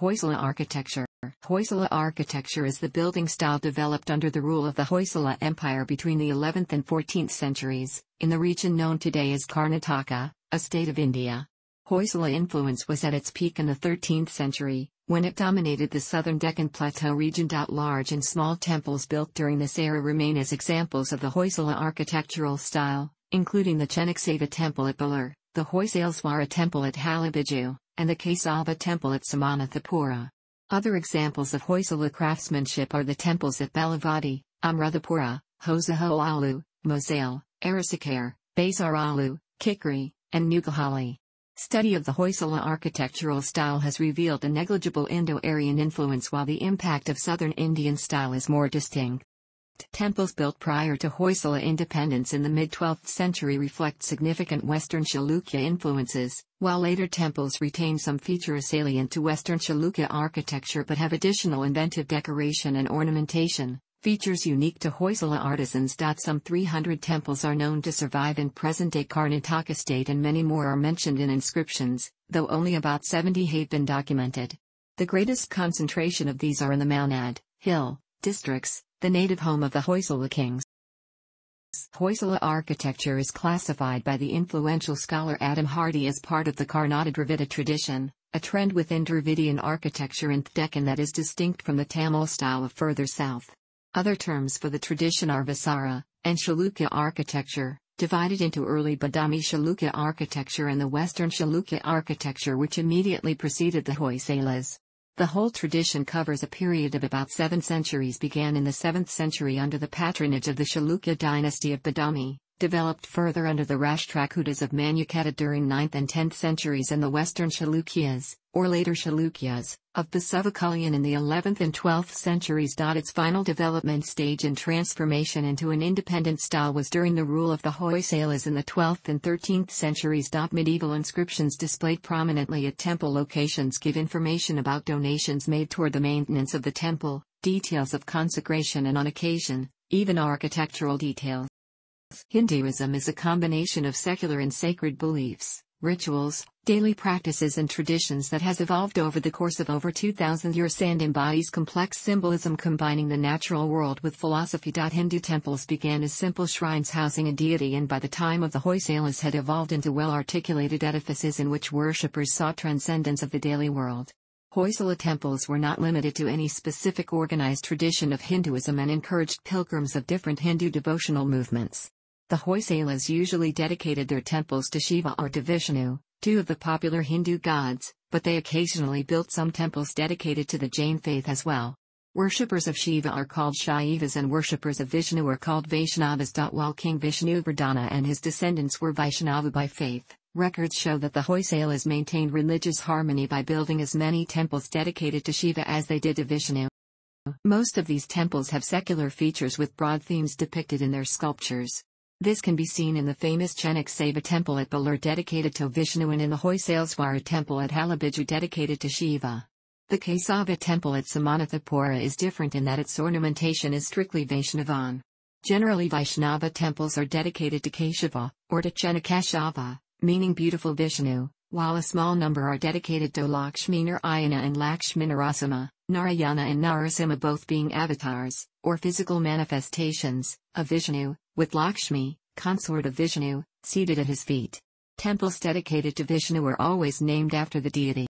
Hoysala architecture Hoysala architecture is the building style developed under the rule of the Hoysala Empire between the 11th and 14th centuries, in the region known today as Karnataka, a state of India. Hoysala influence was at its peak in the 13th century, when it dominated the southern Deccan Plateau region. Large and small temples built during this era remain as examples of the Hoysala architectural style, including the Chennakesava temple at Belur, the Hoysaleswara temple at Halebidu, and the Kesava temple at Somanathapura. Other examples of Hoysala craftsmanship are the temples at Belavadi, Amruthapura, Hosaholalu, Mosale, Arasikere, Basaralu, Kikkeri, and Nuggehalli. Study of the Hoysala architectural style has revealed a negligible Indo-Aryan influence while the impact of southern Indian style is more distinct. Temples built prior to Hoysala independence in the mid-12th century reflect significant Western Chalukya influences, while later temples retain some features salient to Western Chalukya architecture but have additional inventive decoration and ornamentation, features unique to Hoysala artisans. Some 300 temples are known to survive in present-day Karnataka state and many more are mentioned in inscriptions, though only about 70 have been documented. The greatest concentration of these are in the Malnad, Hill, districts, the native home of the Hoysala kings. Hoysala architecture is classified by the influential scholar Adam Hardy as part of the Karnata Dravida tradition, a trend within Dravidian architecture in Deccan that is distinct from the Tamil style of further south. Other terms for the tradition are Vesara, and Chalukya architecture, divided into early Badami Chalukya architecture and the Western Chalukya architecture which immediately preceded the Hoysalas. The whole tradition covers a period of about seven centuries began in the 7th century under the patronage of the Chalukya dynasty of Badami, developed further under the Rashtrakutas of Manyakheta during 9th and 10th centuries and the Western Chalukyas, or later Chalukyas, of Basavakalyan in the 11th and 12th centuries. Its final development stage and transformation into an independent style was during the rule of the Hoysalas in the 12th and 13th centuries. Medieval inscriptions displayed prominently at temple locations give information about donations made toward the maintenance of the temple, details of consecration and on occasion, even architectural details. Hinduism is a combination of secular and sacred beliefs, rituals, daily practices and traditions that has evolved over the course of over 2,000 years and embodies complex symbolism combining the natural world with philosophy. Hindu temples began as simple shrines housing a deity and by the time of the Hoysalas had evolved into well-articulated edifices in which worshippers saw transcendence of the daily world. Hoysala temples were not limited to any specific organized tradition of Hinduism and encouraged pilgrims of different Hindu devotional movements. The Hoysalas usually dedicated their temples to Shiva or to Vishnu, two of the popular Hindu gods, but they occasionally built some temples dedicated to the Jain faith as well. Worshippers of Shiva are called Shaivas and worshippers of Vishnu are called Vaishnavas. While King Vishnuvardhana and his descendants were Vaishnava by faith, records show that the Hoysalas maintained religious harmony by building as many temples dedicated to Shiva as they did to Vishnu. Most of these temples have secular features with broad themes depicted in their sculptures. This can be seen in the famous Chennakesava temple at Belur dedicated to Vishnu and in the Hoysaleswara temple at Halebidu dedicated to Shiva. The Kesava temple at Somanathapura is different in that its ornamentation is strictly Vaishnavan. Generally Vaishnava temples are dedicated to Keshava, or to Chennakeshava, meaning beautiful Vishnu, while a small number are dedicated to Lakshmi Narayana and Lakshmi Narasimha, Narayana and Narasimha both being avatars, or physical manifestations, of Vishnu, with Lakshmi, consort of Vishnu, seated at his feet. Temples dedicated to Vishnu are always named after the deity.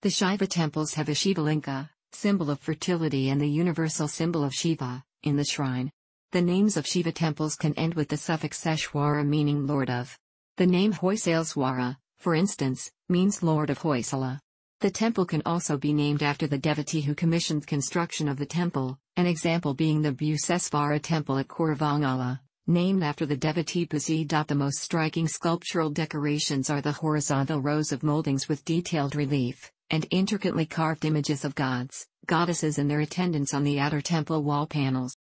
The Shiva temples have a Shiva Linga, symbol of fertility and the universal symbol of Shiva, in the shrine. The names of Shiva temples can end with the suffix Seshwara meaning Lord of. The name Hoysaleswara, for instance, means Lord of Hoysala. The temple can also be named after the devotee who commissioned construction of the temple, an example being the Buchesvara temple at Koramangala named after the devotee Pusi. The most striking sculptural decorations are the horizontal rows of moldings with detailed relief, and intricately carved images of gods, goddesses and their attendants on the outer temple wall panels.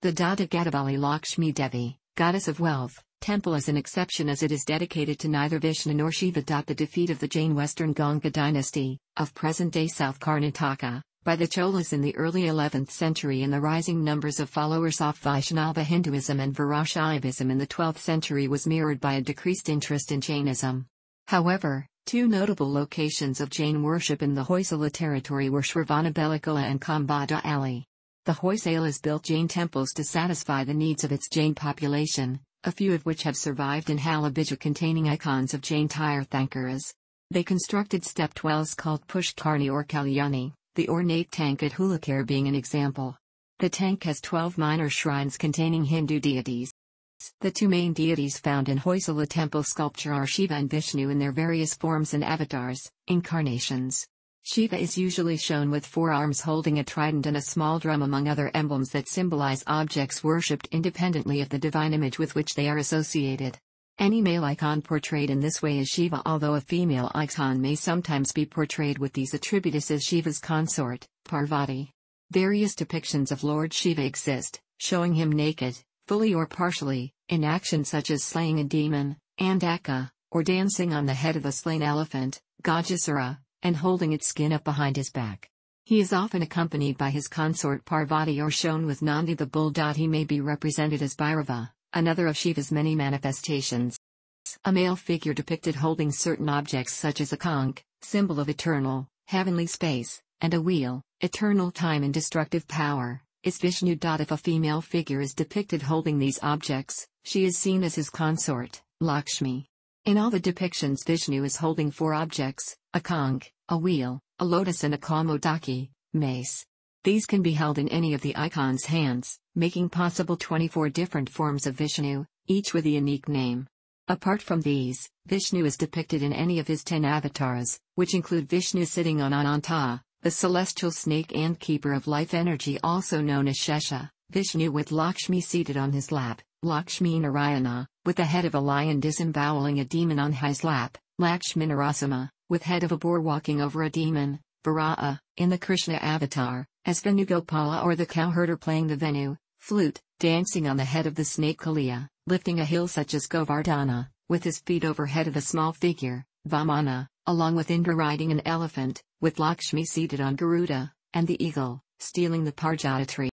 The Doddagaddavalli Lakshmi Devi, goddess of wealth, temple is an exception as it is dedicated to neither Vishnu nor Shiva. The defeat of the Jain Western Ganga dynasty, of present-day South Karnataka, by the Cholas in the early 11th century and the rising numbers of followers of Vaishnava Hinduism and Virashaivism in the 12th century was mirrored by a decreased interest in Jainism. However, Two notable locations of Jain worship in the Hoysala territory were Shravanabelagola and Kambadahalli. The Hoysalas built Jain temples to satisfy the needs of its Jain population, a few of which have survived in Halebidu containing icons of Jain Tirthankaras. They constructed stepped wells called Pushkarni or Kalyani, the ornate tank at Hulikere being an example. The tank has 12 minor shrines containing Hindu deities. The two main deities found in Hoysala temple sculpture are Shiva and Vishnu in their various forms and avatars, incarnations. Shiva is usually shown with four arms holding a trident and a small drum among other emblems that symbolize objects worshipped independently of the divine image with which they are associated. Any male icon portrayed in this way is Shiva although a female icon may sometimes be portrayed with these attributes as Shiva's consort, Parvati. Various depictions of Lord Shiva exist, showing him naked, fully or partially, in action such as slaying a demon, Andhaka, or dancing on the head of a slain elephant, Gajasura, and holding its skin up behind his back. He is often accompanied by his consort Parvati or shown with Nandi the bull. He may be represented as Bhairava, another of Shiva's many manifestations. A male figure depicted holding certain objects such as a conch, symbol of eternal, heavenly space, and a wheel, eternal time and destructive power, is Vishnu. If a female figure is depicted holding these objects, she is seen as his consort, Lakshmi. In all the depictions Vishnu is holding four objects, a conch, a wheel, a lotus and a kaumodaki, mace. These can be held in any of the icon's hands, making possible 24 different forms of Vishnu, each with a unique name. Apart from these, Vishnu is depicted in any of his ten avatars, which include Vishnu sitting on Ananta, the celestial snake and keeper of life energy also known as Shesha, Vishnu with Lakshmi seated on his lap, Lakshmi Narayana, with the head of a lion disemboweling a demon on his lap, Lakshmi Narasimha, with head of a boar walking over a demon, Varaha, in the Krishna avatar, as Venugopala or the cowherder playing the Venu, flute, dancing on the head of the snake Kaliya, lifting a hill such as Govardhana, with his feet over head of a small figure, Vamana, along with Indra riding an elephant, with Lakshmi seated on Garuda, and the eagle, stealing the Parijata tree.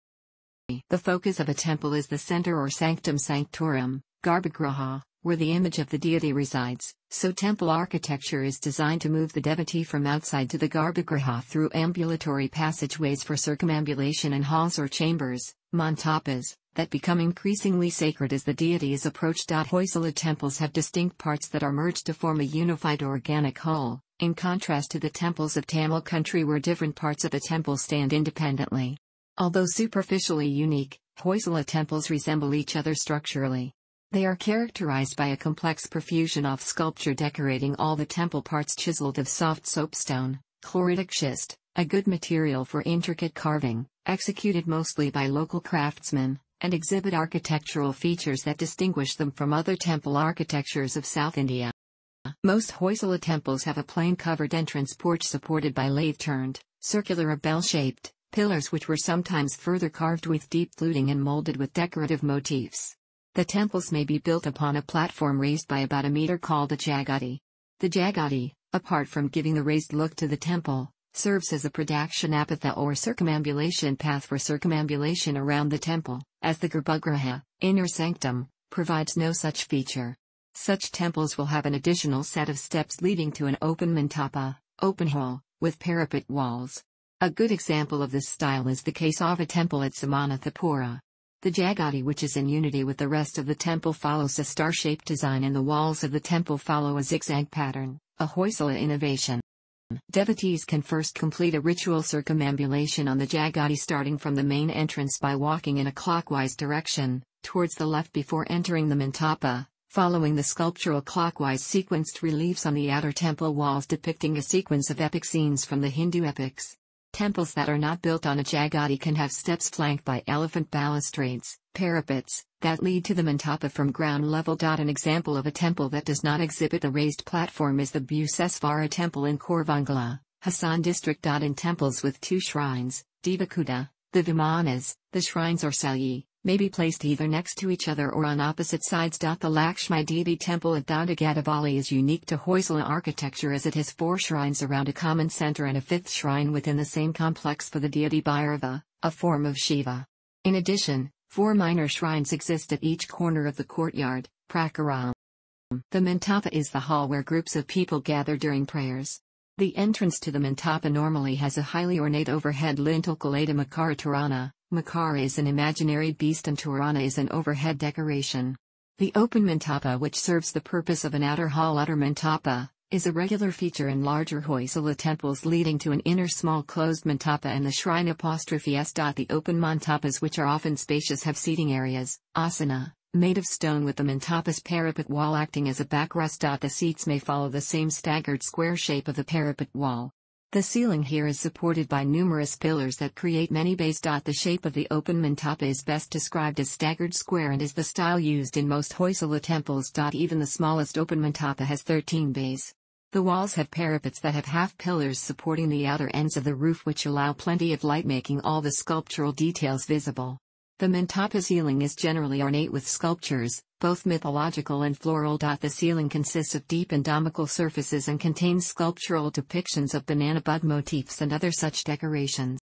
The focus of a temple is the center or sanctum sanctorum, Garbhagriha, where the image of the deity resides, so temple architecture is designed to move the devotee from outside to the garbhagriha through ambulatory passageways for circumambulation and halls or chambers, mantapas, that become increasingly sacred as the deity is approached. Hoysala temples have distinct parts that are merged to form a unified organic whole, in contrast to the temples of Tamil country where different parts of a temple stand independently. Although superficially unique, Hoysala temples resemble each other structurally. They are characterized by a complex profusion of sculpture decorating all the temple parts chiseled of soft soapstone, chloritic schist, a good material for intricate carving, executed mostly by local craftsmen, and exhibit architectural features that distinguish them from other temple architectures of South India. Most Hoysala temples have a plain covered entrance porch supported by lathe-turned, circular or bell-shaped, pillars which were sometimes further carved with deep fluting and molded with decorative motifs. The temples may be built upon a platform raised by about a meter called a jagati. The jagati, apart from giving the raised look to the temple, serves as a pradakshinapath or circumambulation path for circumambulation around the temple, as the Garbhagriha, inner sanctum, provides no such feature. Such temples will have an additional set of steps leading to an open mantapa, open hall, with parapet walls. A good example of this style is the case of a temple at Somanathapura. The Jagati which is in unity with the rest of the temple follows a star-shaped design and the walls of the temple follow a zigzag pattern, a Hoysala innovation. Devotees can first complete a ritual circumambulation on the Jagati starting from the main entrance by walking in a clockwise direction, towards the left before entering the Mantapa, following the sculptural clockwise sequenced reliefs on the outer temple walls depicting a sequence of epic scenes from the Hindu epics. Temples that are not built on a jagati can have steps flanked by elephant balustrades, parapets, that lead to the mantapa from ground level. An example of a temple that does not exhibit a raised platform is the Buchesvara temple in Koramangala, Hassan district. In temples with two shrines, Devakuta, the Vimanas, the shrines or salyi, may be placed either next to each other or on opposite sides. The Lakshmi Devi temple at Doddagaddavalli is unique to Hoysala architecture as it has four shrines around a common center and a fifth shrine within the same complex for the deity Bhairava, a form of Shiva. In addition, four minor shrines exist at each corner of the courtyard, prakaram. The mantapa is the hall where groups of people gather during prayers. The entrance to the mantapa normally has a highly ornate overhead lintel called a makara is an imaginary beast and Torana is an overhead decoration. The open mantapa which serves the purpose of an outer hall outer mantapa, is a regular feature in larger Hoysala temples leading to an inner small closed mantapa and the shrine apostrophe s. The open mantapas which are often spacious have seating areas, asana, made of stone with the mantapa's parapet wall acting as a backrest. The seats may follow the same staggered square shape of the parapet wall. The ceiling here is supported by numerous pillars that create many bays. The shape of the open mantapa is best described as staggered square and is the style used in most Hoysala temples. Even the smallest open mantapa has 13 bays. The walls have parapets that have half pillars supporting the outer ends of the roof which allow plenty of light making all the sculptural details visible. The mantapa ceiling is generally ornate with sculptures, both mythological and floral. The ceiling consists of deep endemical surfaces and contains sculptural depictions of banana bud motifs and other such decorations.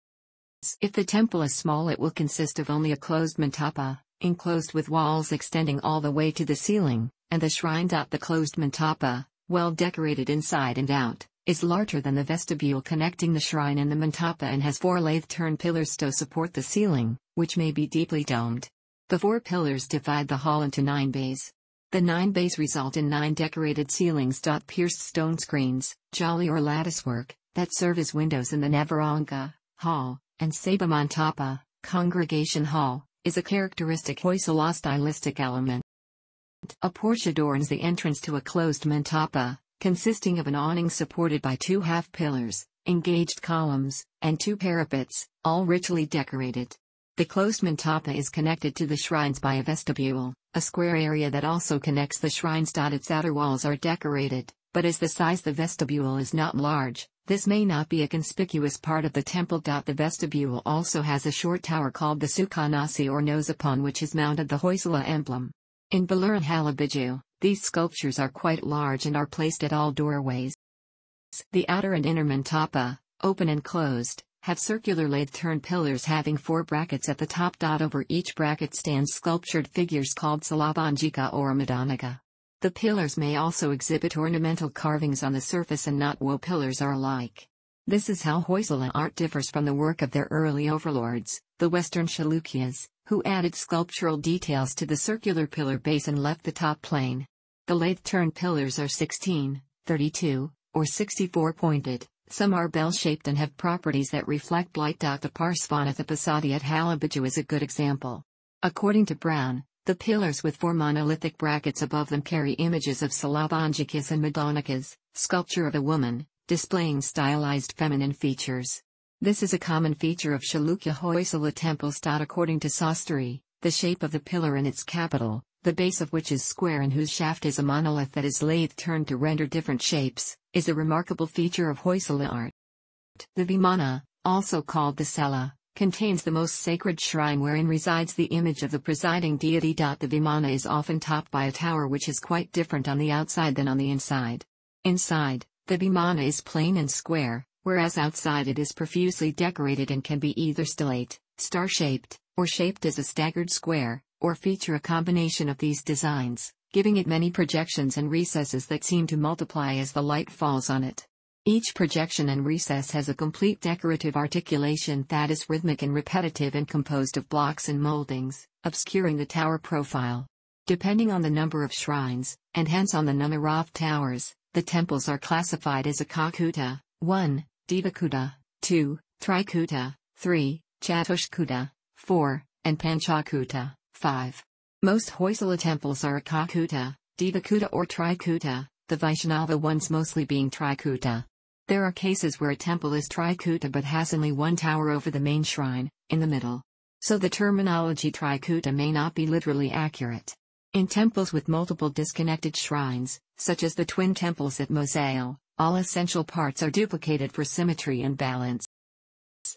If the temple is small, it will consist of only a closed mantapa, enclosed with walls extending all the way to the ceiling, and the shrine. The closed mantapa, well decorated inside and out, is larger than the vestibule connecting the shrine and the mantapa and has four lathe-turned pillars to support the ceiling, which may be deeply domed. The four pillars divide the hall into nine bays. The nine bays result in nine decorated ceilings. Pierced stone screens, jolly or latticework, that serve as windows in the Navaranga, Hall, and Sabha Mantapa, Congregation Hall, is a characteristic Hoysala stylistic element. A porch adorns the entrance to a closed mantapa, consisting of an awning supported by two half pillars, engaged columns, and two parapets, all richly decorated. The closed mantapa is connected to the shrines by a vestibule, a square area that also connects the shrines. Its outer walls are decorated, but as the size of the vestibule is not large, this may not be a conspicuous part of the temple. The vestibule also has a short tower called the Sukanasi or nose upon which is mounted the Hoysala emblem. In Halebidu, these sculptures are quite large and are placed at all doorways. The outer and inner mantapa, open and closed, have circular lathe-turned pillars having four brackets at the top. Over each bracket stands sculptured figures called salabanjika or madanika. The pillars may also exhibit ornamental carvings on the surface and not woe pillars are alike. This is how Hoysala art differs from the work of their early overlords, the Western Chalukyas who added sculptural details to the circular pillar base and left the top plain. The lathe-turned pillars are 16, 32, or 64 pointed, some are bell-shaped and have properties that reflect light. The Parsvanatha Basadi at Halebidu is a good example. According to Brown, the pillars with four monolithic brackets above them carry images of Salabanjikas and Madanikas, sculpture of a woman, displaying stylized feminine features. This is a common feature of Chalukya Hoysala temple temples. According to Sastry, the shape of the pillar in its capital, the base of which is square and whose shaft is a monolith that is lathe-turned to render different shapes, is a remarkable feature of Hoysala art. The Vimana, also called the Cella, contains the most sacred shrine wherein resides the image of the presiding deity. The Vimana is often topped by a tower which is quite different on the outside than on the inside. Inside, the Vimana is plain and square, whereas outside it is profusely decorated and can be either stellate, star-shaped, or shaped as a staggered square, or feature a combination of these designs, giving it many projections and recesses that seem to multiply as the light falls on it. Each projection and recess has a complete decorative articulation that is rhythmic and repetitive and composed of blocks and moldings, obscuring the tower profile. Depending on the number of shrines, and hence on the number of towers, the temples are classified as Ekakuta, 1, Devakuta, 2, Trikuta, 3, Chatushkuta, 4, and Panchakuta, 5. Most Hoysala temples are Ekakuta, Devakuta or Trikuta, the Vaishnava ones mostly being Trikuta. There are cases where a temple is Trikuta but has only one tower over the main shrine, in the middle. So the terminology Trikuta may not be literally accurate. In temples with multiple disconnected shrines, such as the twin temples at Mosale, all essential parts are duplicated for symmetry and balance.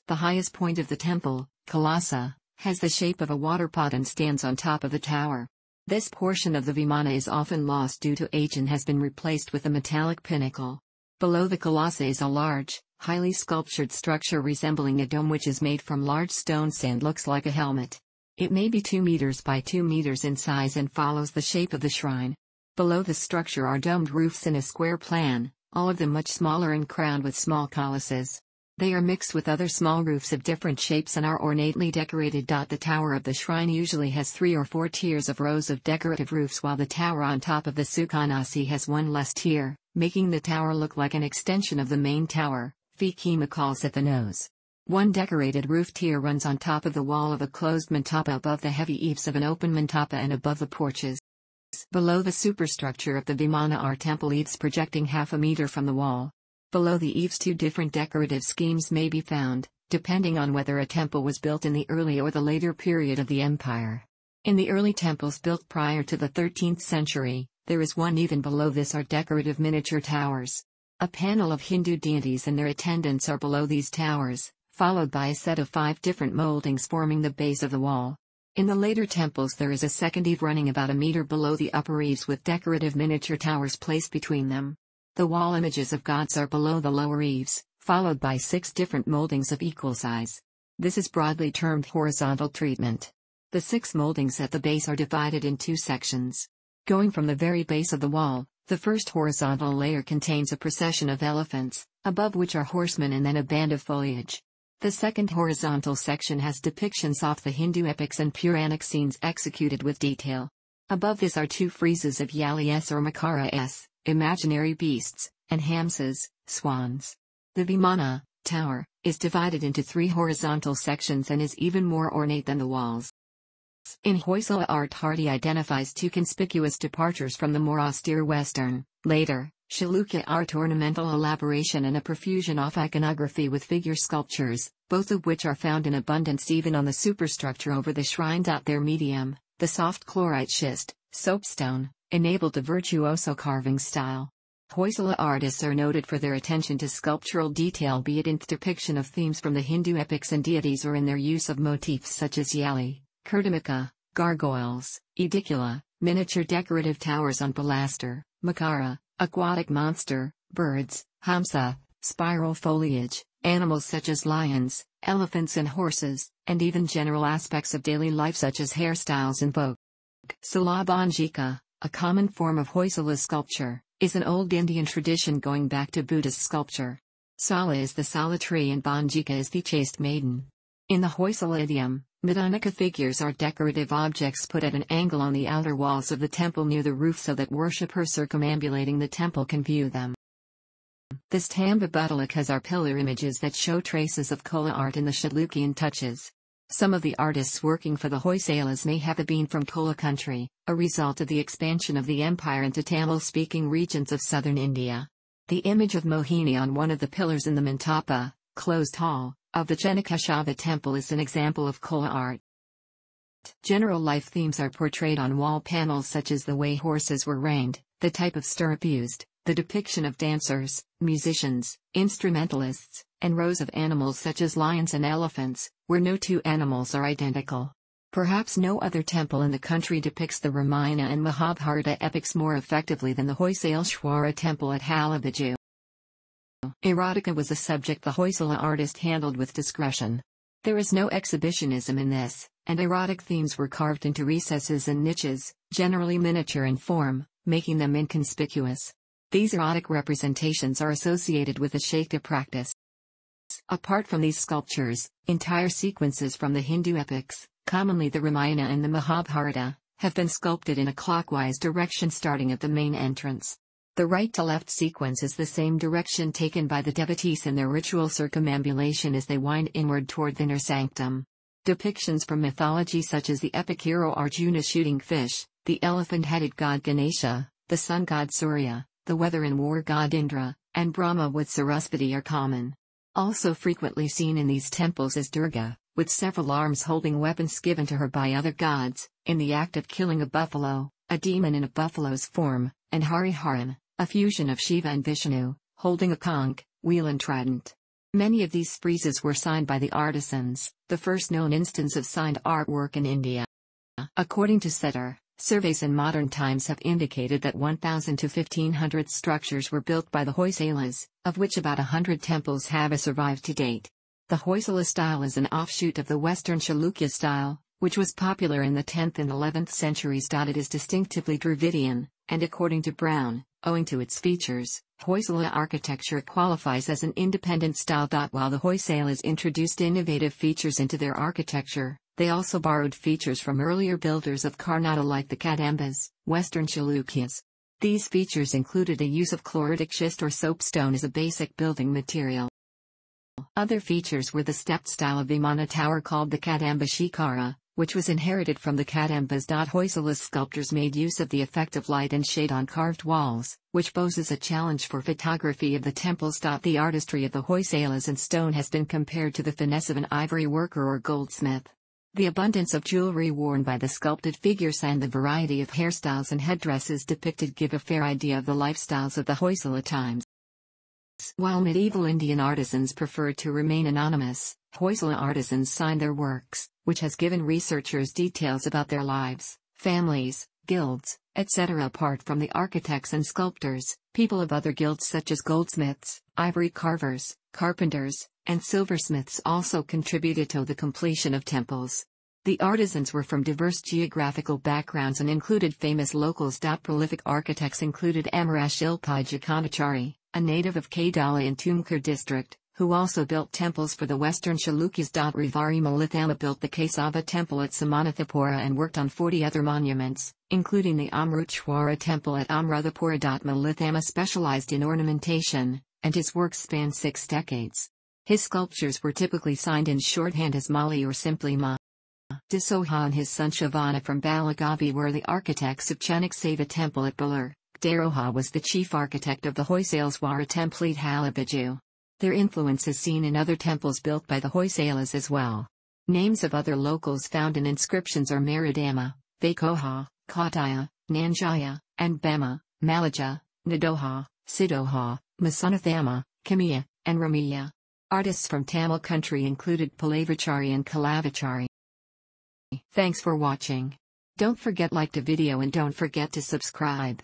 The highest point of the temple, Kalasa, has the shape of a water pot and stands on top of the tower. This portion of the Vimana is often lost due to age and has been replaced with a metallic pinnacle. Below the Kalasa is a large, highly sculptured structure resembling a dome which is made from large stones and looks like a helmet. It may be 2 meters by 2 meters in size and follows the shape of the shrine. Below the structure are domed roofs in a square plan, all of them much smaller and crowned with small colossus. They are mixed with other small roofs of different shapes and are ornately decorated. The tower of the shrine usually has three or four tiers of rows of decorative roofs while the tower on top of the Sukanasi has one less tier, making the tower look like an extension of the main tower, Foekema calls it the nose. One decorated roof tier runs on top of the wall of a closed mantapa above the heavy eaves of an open mantapa and above the porches. Below the superstructure of the Vimana are temple eaves projecting half a meter from the wall. Below the eaves two different decorative schemes may be found, depending on whether a temple was built in the early or the later period of the empire. In the early temples built prior to the 13th century, there is one even below this are decorative miniature towers. A panel of Hindu deities and their attendants are below these towers, followed by a set of five different moldings forming the base of the wall. In the later temples there is a second eave running about a meter below the upper eaves with decorative miniature towers placed between them. The wall images of gods are below the lower eaves, followed by six different moldings of equal size. This is broadly termed horizontal treatment. The six moldings at the base are divided in two sections. Going from the very base of the wall, the first horizontal layer contains a procession of elephants, above which are horsemen and then a band of foliage. The second horizontal section has depictions of the Hindu epics and Puranic scenes executed with detail. Above this are two friezes of Yali S or Makara S, imaginary beasts, and Hamsas, swans. The Vimana, tower, is divided into three horizontal sections and is even more ornate than the walls. In Hoysala art Hardy identifies two conspicuous departures from the more austere Western, later, Chalukya art ornamental elaboration and a profusion of iconography with figure sculptures, both of which are found in abundance even on the superstructure over the shrine. Their medium, the soft chlorite schist, soapstone, enabled a virtuoso carving style. Hoysala artists are noted for their attention to sculptural detail be it in the depiction of themes from the Hindu epics and deities or in their use of motifs such as yali, kirtimukha, gargoyles, edicula, miniature decorative towers on pilaster, makara, aquatic monster, birds, hamsa, spiral foliage, animals such as lions, elephants and horses, and even general aspects of daily life such as hairstyles and vogue. Salabanjika, a common form of Hoysala sculpture, is an old Indian tradition going back to Buddhist sculpture. Sala is the Sala tree and Banjika is the chaste maiden. In the Hoysala idiom, Madhyamaka figures are decorative objects put at an angle on the outer walls of the temple near the roof so that worshippers circumambulating the temple can view them. This Tambabudalikas are pillar images that show traces of Chola art in the Chalukyan touches. Some of the artists working for the Hoysalas may have been from Chola country, a result of the expansion of the empire into Tamil-speaking regions of southern India. The image of Mohini on one of the pillars in the Mantapa, closed hall, of the Chennakeshava temple is an example of Chola art. General life themes are portrayed on wall panels such as the way horses were reined, the type of stirrup used, the depiction of dancers, musicians, instrumentalists, and rows of animals such as lions and elephants, where no two animals are identical. Perhaps no other temple in the country depicts the Ramayana and Mahabharata epics more effectively than the Hoysaleshwara temple at Halebidu. Erotica was a subject the Hoysala artist handled with discretion. There is no exhibitionism in this, and erotic themes were carved into recesses and niches, generally miniature in form, making them inconspicuous. These erotic representations are associated with the Shakta practice. Apart from these sculptures, entire sequences from the Hindu epics, commonly the Ramayana and the Mahabharata, have been sculpted in a clockwise direction starting at the main entrance. The right to left sequence is the same direction taken by the devotees in their ritual circumambulation as they wind inward toward the inner sanctum. Depictions from mythology such as the epic hero Arjuna shooting fish, the elephant-headed god Ganesha, the sun god Surya, the weather and war god Indra, and Brahma with Sarasvati are common. Also frequently seen in these temples is Durga, with several arms holding weapons given to her by other gods, in the act of killing a buffalo, a demon in a buffalo's form, and Hariharan, a fusion of Shiva and Vishnu, holding a conch, wheel and trident. Many of these friezes were signed by the artisans, the first known instance of signed artwork in India. According to Settar, surveys in modern times have indicated that 1,000 to 1,500 structures were built by the Hoysalas, of which about 100 temples have survived to date. The Hoysala style is an offshoot of the Western Chalukya style, which was popular in the 10th and 11th centuries. It is distinctively Dravidian, and according to Brown, owing to its features, Hoysala architecture qualifies as an independent style. While the Hoysalas introduced innovative features into their architecture, they also borrowed features from earlier builders of Karnataka like the Kadambas, Western Chalukyas. These features included a use of chloritic schist or soapstone as a basic building material. Other features were the stepped style of Vimana tower called the Kadamba Shikhara, which was inherited from the Kadambas. Hoysala's sculptors made use of the effect of light and shade on carved walls, which poses a challenge for photography of the temples. The artistry of the Hoysalas in stone has been compared to the finesse of an ivory worker or goldsmith. The abundance of jewelry worn by the sculpted figures and the variety of hairstyles and headdresses depicted give a fair idea of the lifestyles of the Hoysala times. While medieval Indian artisans preferred to remain anonymous, Hoysala artisans signed their works, which has given researchers details about their lives, families, guilds, etc. Apart from the architects and sculptors, people of other guilds such as goldsmiths, ivory carvers, carpenters, and silversmiths also contributed to the completion of temples. The artisans were from diverse geographical backgrounds and included famous locals. Prolific architects included Amarashilpi Jakanachari, a native of Kaidala in Tumkur district, who also built temples for the western Chalukyas. Ruvari Malithamma built the Kesava temple at Somanathapura and worked on 40 other monuments, including the Amruteshwara temple at Amruthapura. Malithamma specialized in ornamentation, and his works span six decades. His sculptures were typically signed in shorthand as Mali or simply Ma. Dasoja and his son Shivana from Balligavi were the architects of Chennakesava temple at Belur. Daroha was the chief architect of the Hoysaleswara temple at Halebidu. Their influence is seen in other temples built by the Hoysalas as well. Names of other locals found in inscriptions are Maridama, Vaikoha, Kautaya, Nanjaya, and Bema, Malaja, Nadoha, Sidoha, Masanathama, Kamiya, and Ramiya. Artists from Tamil country included Palavachari and Cholavachari. Thanks for watching. Don't forget like the video and don't forget to subscribe.